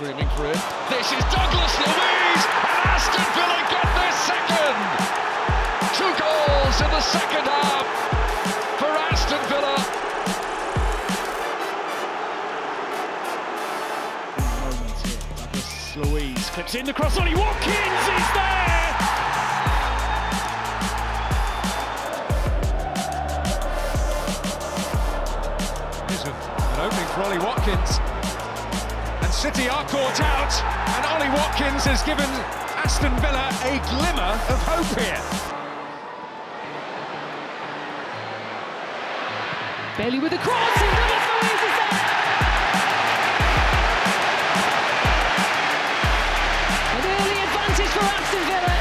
This is Douglas Luiz, and Aston Villa get their second. Two goals in the second half for Aston Villa. Moments. Douglas Luiz clips in the cross. Ollie Watkins is there. And City are caught out, and Ollie Watkins has given Aston Villa a glimmer of hope here. Bailey with the cross, and Douglas Luiz is there. An early advantage for Aston Villa.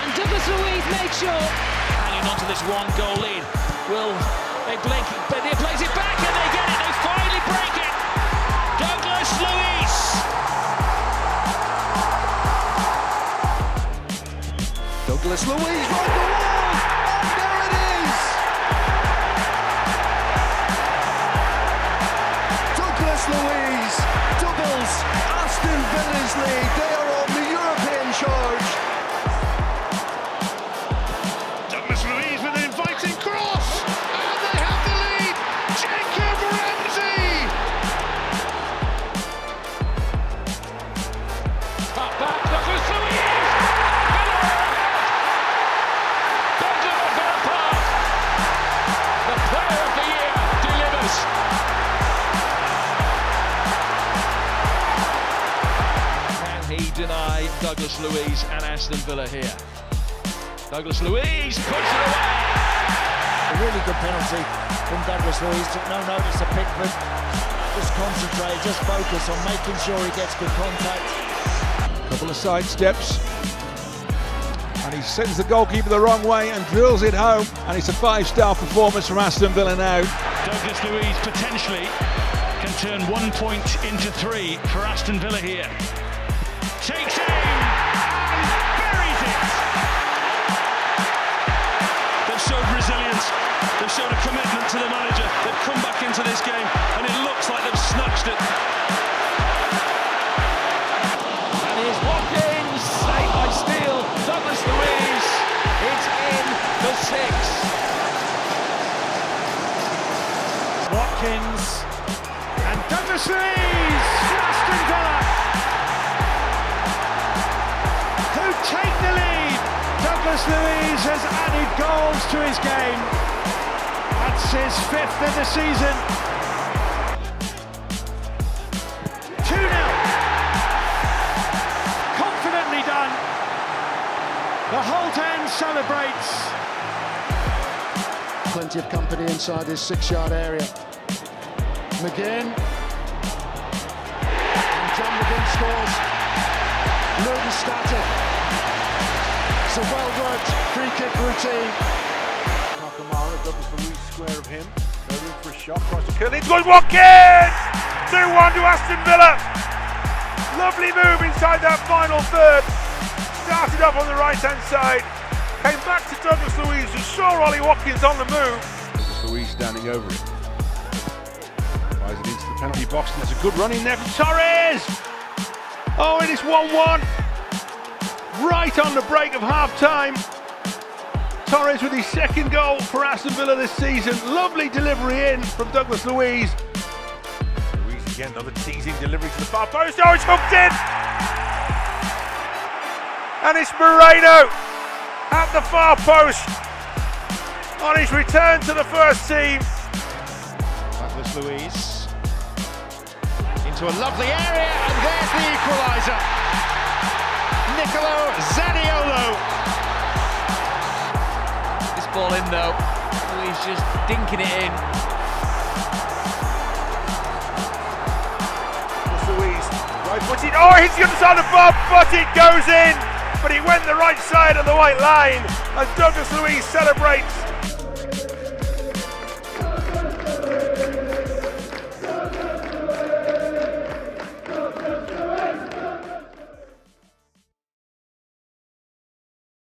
And Douglas Luiz makes sure. Hanging on to this one goal lead. Will they blink? Douglas Luiz right the wall, and there it is. Douglas Luiz doubles Aston Villa's lead. They are deny Douglas Luiz and Aston Villa here? Douglas Luiz puts it away. A really good penalty from Douglas Luiz. Took no notice of Pickford. Just concentrate, just focus on making sure he gets good contact. couple of side steps and he sends the goalkeeper the wrong way and drills it home and it's a five-star performance from Aston Villa now Douglas Luiz potentially can turn one point into three for Aston Villa here. Takes aim and buries it. They've showed resilience. They've showed a commitment to the manager. They've come back into this game and it looks like they've snatched it. And here's Watkins, saved by Steele. Douglas Luiz, it's in the six. Watkins and Douglas Luiz for Aston Villa take the lead. Douglas Luiz has added goals to his game. That's his fifth of the season. 2 0. Confidently done. The whole end celebrates. Plenty of company inside his six-yard area. McGinn. And John McGinn scores. Luton static. It's a well-worked free kick routine. Nakamara, Douglas Luiz square of him. No room for a shot. Tries to kill it. Goes Watkins! 2-1 to Aston Villa. Lovely move inside that final third. Started up on the right-hand side. Came back to Douglas Luiz, who saw Ollie Watkins on the move. Douglas Luiz standing over it. Fires it into the penalty box, and there's a good run in there from Torres. Oh, it is 1-1. Right on the break of half-time. Torres with his second goal for Aston Villa this season. Lovely delivery in from Douglas Luiz. Luiz again, another teasing delivery to the far post. Oh, it's hooked in! And it's Moreno at the far post on his return to the first team. Douglas Luiz into a lovely area, and there's the equaliser. Nicolo Zaniolo. This ball in though. Luiz just dinking it in. Douglas Luiz, right footed. Oh, hits the other side of the bar, but it goes in. But he went the right side of the white line. And Douglas Luiz celebrates